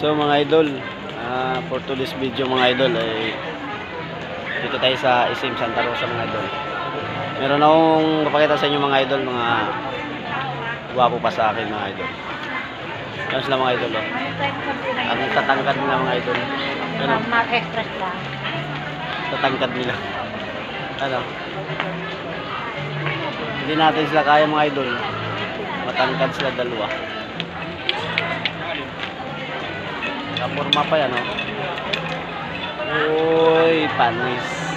So mga idol, ah, for today's video mga idol ay dito tayo sa Isim Santa Rosa mga idol. Meron akong papakita sa inyo mga idol, mga gwapo pa sa akin mga idol. Yan sila mga idol. Oh. Ang tatangkad nila mga idol. Ano? Mag-express lang. Tatangkad nila. Ano? Hindi natin sila kaya mga idol. Matangkad sila dalawa. Kapurma pa yan, oh. Uy, panis.